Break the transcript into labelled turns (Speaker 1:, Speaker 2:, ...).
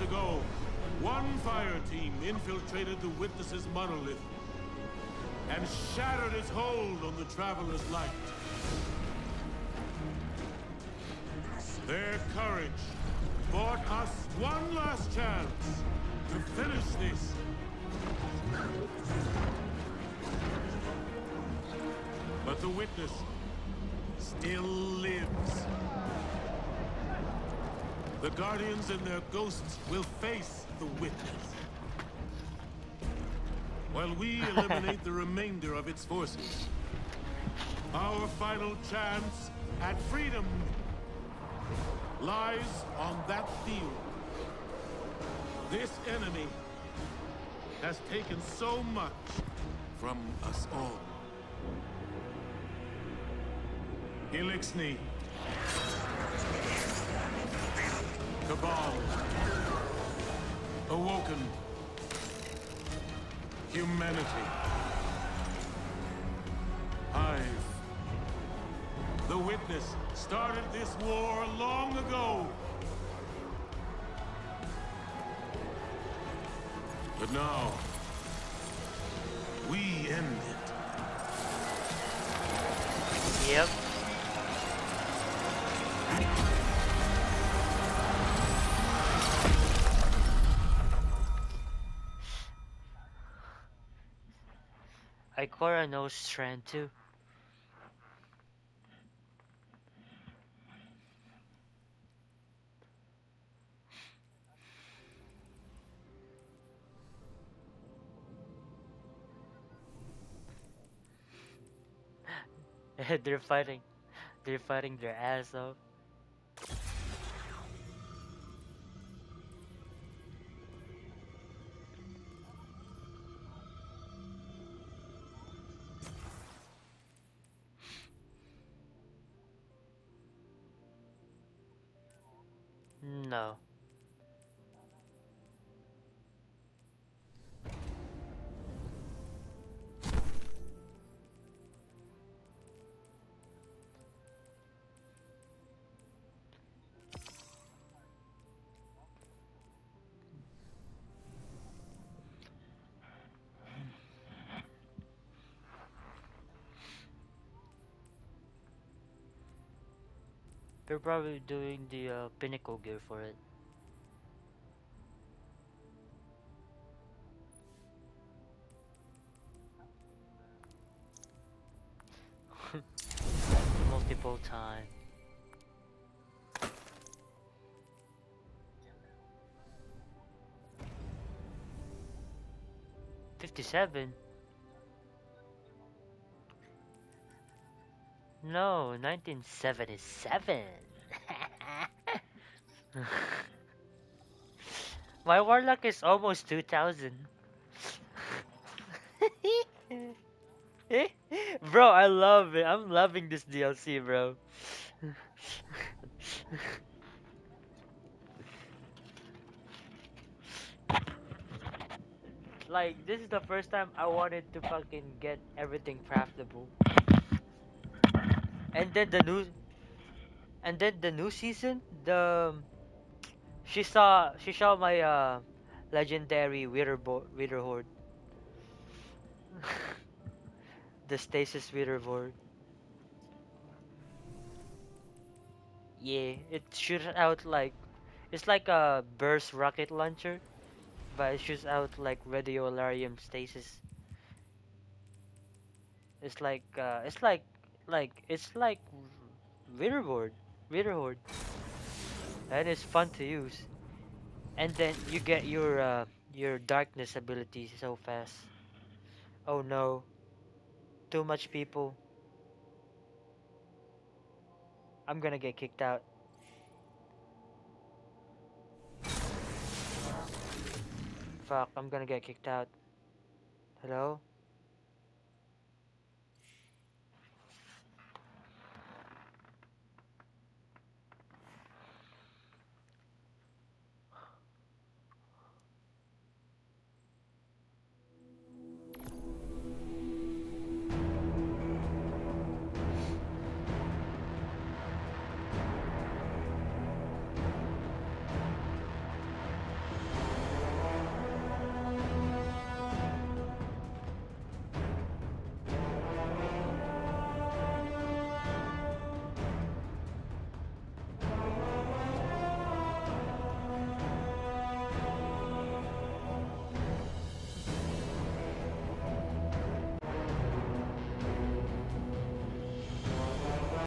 Speaker 1: ago, one fire team infiltrated the Witness's monolith and shattered its hold on the Traveler's light. Their courage bought us one last chance to finish this. But the Witness still lives. The Guardians and their ghosts will face the Witness. While we eliminate the remainder of its forces. Our final chance at freedom lies on that field. This enemy has taken so much from us all. Eliksni. Cabal. Awoken. Humanity. Hive. The Witness started this war long ago. But now, we end it.
Speaker 2: Yep. Ikora knows Strand too. they're fighting. They're fighting their ass off. No. They're probably doing the uh, pinnacle gear for it. Multiple time. Fifty-seven. No, 1977. My warlock is almost 2000. bro, I love it. I'm loving this DLC, bro. like, this is the first time I wanted to fucking get everything craftable and then the new and then the new season the she saw she saw my uh legendary wither Witherhoard the stasis Witherhoard yeah it shoots out like it's like a burst rocket launcher but it shoots out like radiolarium stasis. It's like uh it's like like it's like Witherboard, Witherhoard, and it's fun to use. And then you get your uh, your darkness ability so fast. Oh no, too much people. I'm gonna get kicked out. Fuck, I'm gonna get kicked out. Hello?